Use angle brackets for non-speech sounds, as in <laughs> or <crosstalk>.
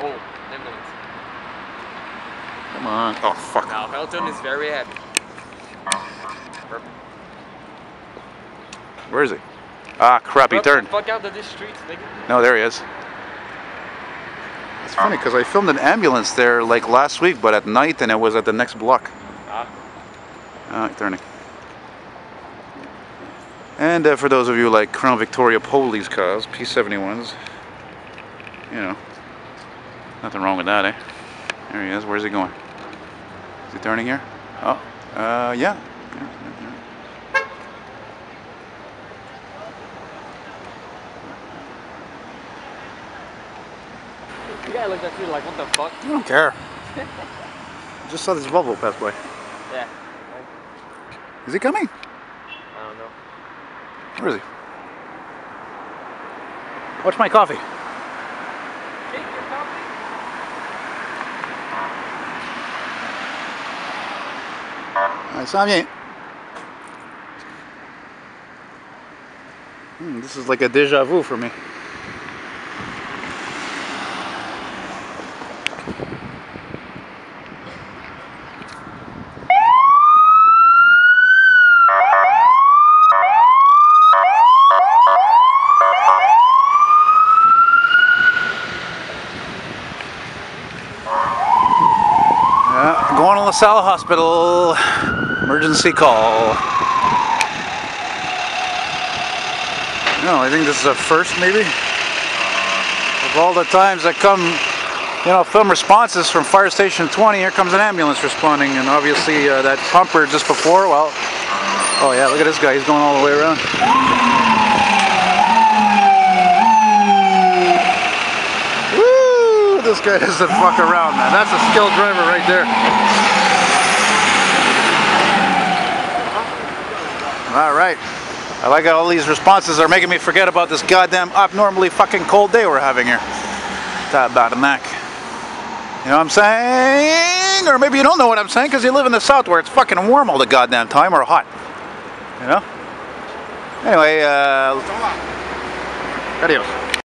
Oh, ambulance. Come on. Oh, fuck. Now, Felton is very happy. Where is he? Ah, crap, he turned. Fuck out of this street, nigga. No, there he is. It's funny because I filmed an ambulance there like last week, but at night and it was at the next block. Ah. Ah, turning. And uh, for those of you like Crown Victoria Police cars, P71s, you know, nothing wrong with that, eh? There he is. Where's he going? Is he turning here? Oh, uh, yeah. The guy looked at you like, what the fuck? I don't care. I <laughs> just saw this Volvo pass by. Yeah. Is he coming? I don't know. Where is he? What's my coffee? I saw you. Hmm, this is like a deja vu for me. Going to LaSalle Hospital. Emergency call. No, I think this is a first, maybe. Of all the times that come, you know, film responses from Fire Station 20, here comes an ambulance responding, and obviously uh, that pumper just before, well, oh yeah, look at this guy, he's going all the way around. Woo! This guy doesn't fuck around, man. That's a skilled driver right there. All right. I like how all these responses are making me forget about this goddamn abnormally fucking cold day we're having here. That a Mac. You know what I'm saying? Or maybe you don't know what I'm saying because you live in the south where it's fucking warm all the goddamn time or hot. You know? Anyway, uh. Adios.